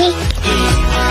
okay?